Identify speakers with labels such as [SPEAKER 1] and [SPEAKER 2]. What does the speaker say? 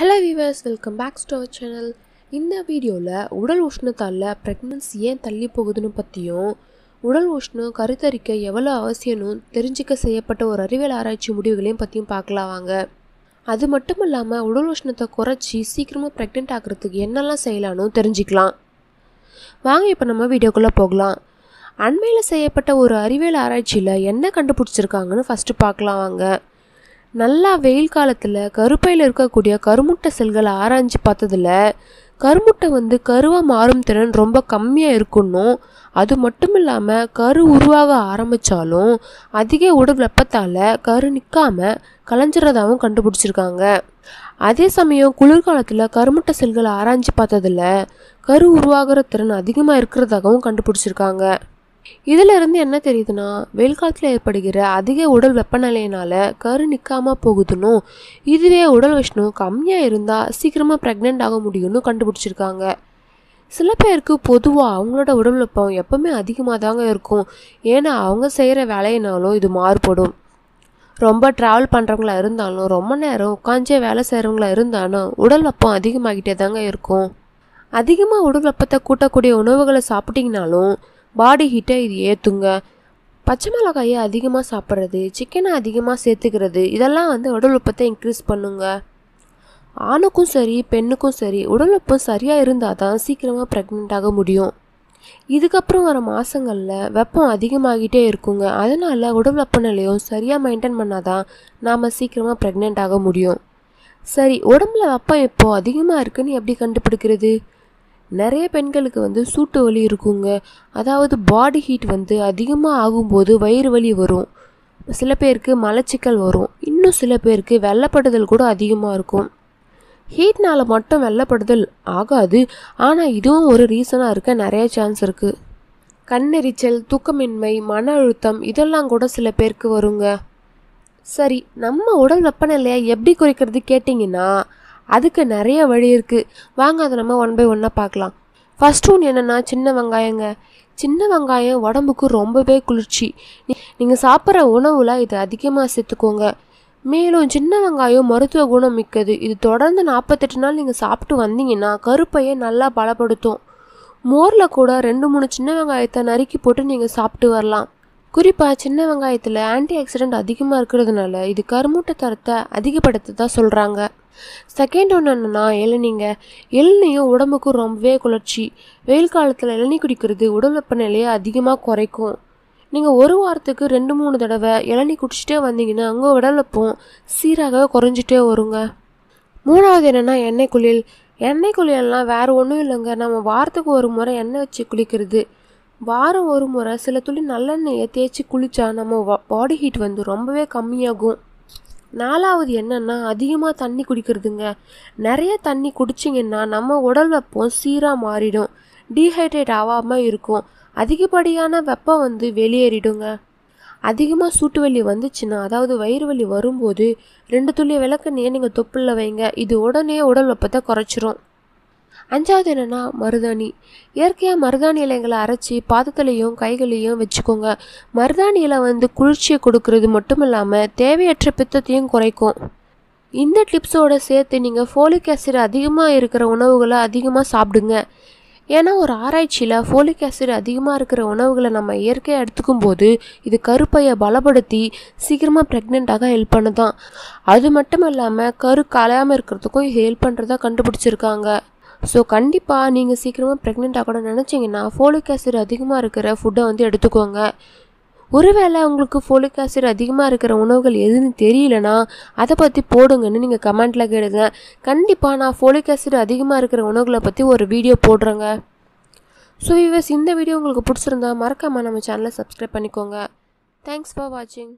[SPEAKER 1] Hello viewers welcome back to our channel இந்த வீடியோவில் உடல் உஷ்ணத்தால் ப்ரெக்னன்சி ஏன் தள்ளி போகுதுன்னு பற்றியும் உடல் உஷ்ணம் கருத்தரிக்க எவ்வளோ அவசியம்னு தெரிஞ்சுக்க செய்யப்பட்ட ஒரு அறிவியல் ஆராய்ச்சி முடிவுகளையும் பற்றியும் பார்க்கலாம் வாங்க. அது மட்டும் இல்லாமல் உடல் உஷ்ணத்தை குறைச்சி சீக்கிரமாக ப்ரெக்னென்ட் ஆகிறதுக்கு என்னெல்லாம் செய்யலான்னு தெரிஞ்சுக்கலாம். வாங்க இப்போ நம்ம வீடியோக்குள்ளே போகலாம். அண்மையில் செய்யப்பட்ட ஒரு அறிவியல் ஆராய்ச்சியில் என்ன கண்டுபிடிச்சிருக்காங்கன்னு ஃபஸ்ட்டு பார்க்கலாம் வாங்க. நல்லா வெயில் காலத்தில் கருப்பையில் இருக்கக்கூடிய கருமுட்டை செல்களை ஆராய்ஞ்சு பார்த்ததுல கருமுட்டை வந்து கருவாக மாறும் திறன் ரொம்ப கம்மியாக இருக்குன்னும் அது மட்டும் இல்லாமல் கரு உருவாக ஆரம்பித்தாலும் அதிக உடல் வெப்பத்தால் கரு நிற்காம கலைஞ்சிறதாகவும் கண்டுபிடிச்சிருக்காங்க. அதே சமயம் குளிர்காலத்தில் கருமுட்டை செல்களை ஆராய்ஞ்சு பார்த்ததுல கரு உருவாகிற திறன் அதிகமாக இருக்கிறதாகவும் கண்டுபிடிச்சிருக்காங்க. இதிலிருந்து என்ன தெரியுதுன்னா வெயில் காலத்தில் ஏற்படுகிற அதிக உடல் வெப்பநிலையினால் கரு நிற்காமல் போகுதுன்னும் இதுவே உடல் உஷ்ணம் கம்மியாக இருந்தால் சீக்கிரமாக ப்ரெக்னென்ட் ஆக முடியும்னு கண்டுபிடிச்சிருக்காங்க. சில பேருக்கு பொதுவாக அவங்களோட உடல் வெப்பம் எப்பவுமே அதிகமாக தாங்க இருக்கும். ஏன்னா அவங்க செய்கிற வேலையினாலும் இது மாறுபடும். ரொம்ப ட்ராவல் பண்ணுறவங்களா இருந்தாலும் ரொம்ப நேரம் உட்காந்தே வேலை செய்கிறவங்களா இருந்தாலும் உடல் வெப்பம் அதிகமாகிட்டே தாங்க இருக்கும். அதிகமாக உடல் வெப்பத்தை கூட்டக்கூடிய உணவுகளை சாப்பிட்டிங்கனாலும் பாடி ஹீட்டை இது ஏற்றுங்க பச்சை மிளகாயை அதிகமாக சாப்பிட்றது சிக்கனை அதிகமாக சேர்த்துக்கிறது இதெல்லாம் வந்து உடல் உப்பத்தை இன்க்ரீஸ் பண்ணுங்க. ஆணுக்கும் சரி பெண்ணுக்கும் சரி உடல் வெப்பம் சரியாக இருந்தால் தான் சீக்கிரமாக ப்ரெக்னென்ட் ஆக முடியும். இதுக்கப்புறம் வர மாதங்களில் வெப்பம் அதிகமாகிட்டே இருக்குங்க. அதனால் உடல் வெப்பநிலையும் சரியாக மெயின்டைன் பண்ணால் தான் நாம் சீக்கிரமாக ப்ரெக்னென்ட் ஆக முடியும். சரி உடம்புல வெப்பம் எப்போது அதிகமாக இருக்குன்னு எப்படி கண்டுபிடிக்கிறது? நிறைய பெண்களுக்கு வந்து சூட்டு வலி இருக்குங்க. அதாவது பாடி ஹீட் வந்து அதிகமாக ஆகும்போது வயிறு வலி வரும். சில பேருக்கு மலச்சிக்கல் வரும். இன்னும் சில பேருக்கு வெள்ளப்படுதல் கூட அதிகமாக இருக்கும். ஹீட்னால் மட்டும் வெள்ளப்படுதல் ஆகாது. ஆனால் இதுவும் ஒரு ரீசனாக இருக்க நிறைய சான்ஸ் இருக்குது கண்ணெரிச்சல் தூக்கமின்மை மன அழுத்தம் இதெல்லாம் கூட சில பேருக்கு வருங்க. சரி நம்ம உடல் வெப்பநிலையை எப்படி குறைக்கிறது கேட்டிங்கன்னா அதுக்கு நிறைய வழி இருக்குது வாங்க அதை நம்ம ஒன் பை ஒன்னாக பார்க்கலாம். ஃபஸ்ட் ஒன் என்னென்னா சின்ன வெங்காயங்க. சின்ன வெங்காயம் உடம்புக்கு ரொம்பவே குளிர்ச்சி. நீங்கள் சாப்பிட்ற உணவில் இதை அதிகமாக சேர்த்துக்கோங்க. மேலும் சின்ன வெங்காயம் மருத்துவ குணம் மிக்கது. இது தொடர்ந்து நாற்பத்தெட்டு நாள் நீங்கள் சாப்பிட்டு வந்தீங்கன்னா கருப்பையை நல்லா பலப்படுத்தும். மோரில் கூட ரெண்டு மூணு சின்ன வெங்காயத்தை நறுக்கி போட்டு நீங்கள் சாப்பிட்டு வரலாம். குறிப்பாக சின்ன வெங்காயத்தில் ஆன்டி ஆக்சிடென்ட் அதிகமாக இருக்கிறதுனால இது கருமூட்டை தரத்தை அதிகப்படுத்த சொல்கிறாங்க செகண்ட் ஒன்று என்னென்னா இளநீங்க. இளநியும் உடம்புக்கு ரொம்பவே குளிர்ச்சி. வெயில் காலத்தில் இளநீ குடிக்கிறது உடல் வெப்பநிலையை அதிகமாக குறைக்கும். நீங்கள் ஒரு வாரத்துக்கு ரெண்டு மூணு தடவை இளநீ குடிச்சிட்டே வந்தீங்கன்னா உங்கள் உடல் வெப்பம் சீராக குறைஞ்சிட்டே வருங்க. மூணாவது என்னென்னா எண்ணெய் குளியல். எண்ணெய் குளியல்லாம் வேறு ஒன்றும் இல்லைங்க. நம்ம வாரத்துக்கு ஒரு முறை எண்ணெய் வச்சு குளிக்கிறது. வாரம் ஒரு முறை சில துளி நல்லெண்ணெயை தேய்ச்சி குளித்தா நம்ம பாடி ஹீட் வந்து ரொம்பவே கம்மியாகும். நாலாவது என்னன்னா அதிகமாக தண்ணி குடிக்கிறதுங்க. நிறைய தண்ணி குடிச்சிங்கன்னா நம்ம உடல் வெப்பம் சீராக மாறிடும். டீஹைட்ரேட் ஆகாமல் இருக்கும். அதிகப்படியான வெப்பம் வந்து வெளியேறிடுங்க. அதிகமாக சூட்டு வலி வந்துச்சுன்னா அதாவது வயிறு வலி வரும்போது ரெண்டு துளி விளக்கண்ணியை நீங்கள் தொப்புளில் வைங்க. இது உடனே உடல் வெப்பத்தை குறைச்சிரும். அஞ்சாவது என்னென்னா மருதாணி. இயற்கையாக மருதாணி இலைங்களை அரைச்சி பாதத்துலேயும் கைகளையும் வச்சுக்கோங்க. மருதாணி இலை வந்து குளிர்ச்சியை கொடுக்கறது மட்டும் இல்லாமல் தேவையற்ற பித்தத்தையும் குறைக்கும். இந்த டிப்ஸோடு சேர்த்து நீங்கள் ஃபோலிக் ஆசிட் அதிகமாக இருக்கிற உணவுகளை அதிகமாக சாப்பிடுங்க. ஏன்னா ஒரு ஆராய்ச்சியில் ஃபோலிக் ஆசிட் அதிகமாக இருக்கிற உணவுகளை நம்ம இயற்கையாக எடுத்துக்கும் போது இது கருப்பையை பலப்படுத்தி சீக்கிரமாக ப்ரெக்னெண்ட்டாக ஹெல்ப் பண்ணுதான். அது மட்டும் இல்லாமல் கரு கலையாமல் இருக்கிறதுக்கும் இது ஹெல்ப் பண்ணுறதா கண்டுபிடிச்சிருக்காங்க. ஸோ கண்டிப்பாக நீங்கள் சீக்கிரமாக ப்ரெக்னென்ட் ஆகணும்னு நினச்சிங்கன்னா ஃபோலிக் ஆசிட் அதிகமாக இருக்கிற ஃபுட்டை வந்து எடுத்துக்கோங்க. ஒருவேளை உங்களுக்கு ஃபோலிக் ஆசிட் அதிகமாக இருக்கிற உணவுகள் எதுன்னு தெரியலனா அதை பற்றி போடுங்கன்னு நீங்கள் கமெண்ட்டில் கேளுங்க. கண்டிப்பாக நான் ஃபோலிக் ஆசிட் அதிகமாக இருக்கிற உணவுகளை பற்றி ஒரு வீடியோ போடுறேங்க. ஸோ விவஸ் இந்த வீடியோ உங்களுக்கு பிடிச்சிருந்தா மறக்காமல் நம்ம சேனலை சப்ஸ்கிரைப் பண்ணிக்கோங்க. தேங்க்ஸ் ஃபார் வாட்சிங்